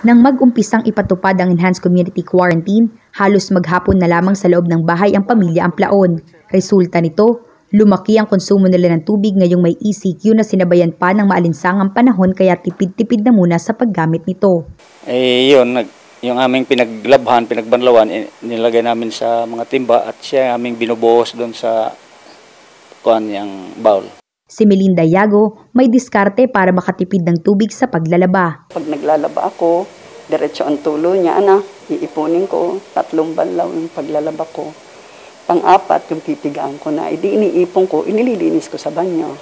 Nang mag-umpisang ipatupad ang enhanced community quarantine, halos maghapon na lamang sa loob ng bahay ang pamilya Amplaon. Resulta nito, lumaki ang konsumo nila ng tubig ngayong may ECQ na sinabayan pa ng maalinsangang panahon kaya tipid-tipid na muna sa paggamit nito. Eh, yun, yung aming pinaglabhan, pinagbanlawan, eh, nilagay namin sa mga timba at siya aming binubuhos doon sa kuan yung bowl. Si Melinda Yago may diskarte para makatipid ng tubig sa paglalaba. Pag naglalaba ako, diretso ang tulo niya, ana, iipunin ko, tatlong banlaw yung paglalaba ko. Pang-apat, yung pipigaan ko na, hindi iniipon ko, inililinis ko sa banyo.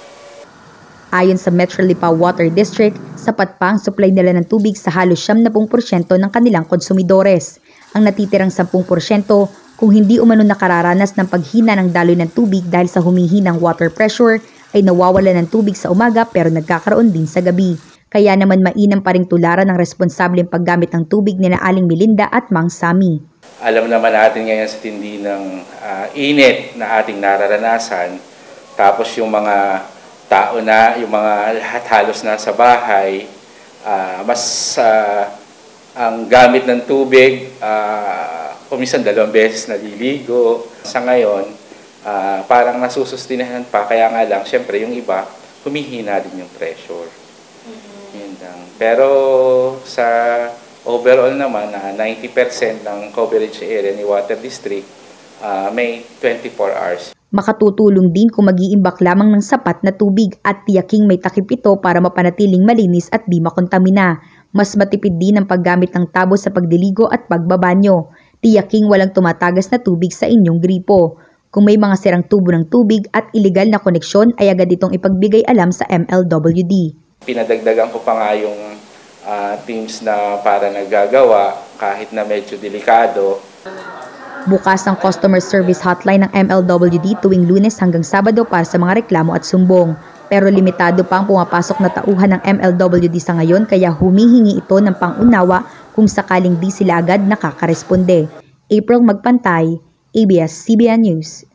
Ayon sa Metro Lipa Water District, sapat pa ang supply nila ng tubig sa halos 70% ng kanilang konsumidores. Ang natitirang 10% kung hindi umano nakararanas ng paghina ng daloy ng tubig dahil sa humihinang water pressure ay nawawala ng tubig sa umaga pero nagkakaroon din sa gabi. Kaya naman mainam pa ring tularan ng responsableng paggamit ng tubig ni na Aling Melinda at Mang Sami. Alam naman natin ngayon sa tindi ng ah, init na ating nararanasan, tapos yung mga tao na, yung mga lahat halos nasa bahay, ah, mas ah, ang gamit ng tubig, uh, kumisan dalawang beses naliligo. Sa ngayon, ah, parang nasusustinahan pa, kaya nga lang, syempre yung iba, humihina din yung pressure. Yun lang. Pero sa overall naman, na 90% ng coverage area ni Water District, ah, may 24 hours. Makatutulong din kung mag-iimbak lamang ng sapat na tubig at tiyaking may takip ito para mapanatiling malinis at di makontamina. Mas matipid din ang paggamit ng tabo sa pagdiligo at pagbabanyo. Tiyaking walang tumatagas na tubig sa inyong gripo. Kung may mga sirang tubo ng tubig at ilegal na koneksyon ay agad itong ipagbigay alam sa MLWD. Pinadagdagan ko pa nga yung ah, teams na para naggagawa kahit na medyo delikado. Bukas ang customer service hotline ng MLWD tuwing lunes hanggang sabado para sa mga reklamo at sumbong. Pero limitado pa ang pumapasok na tauhan ng MLWD sa ngayon kaya humihingi ito ng pangunawa kung sakaling di sila agad nakakaresponde. April Magpantay, ABS-CBN News.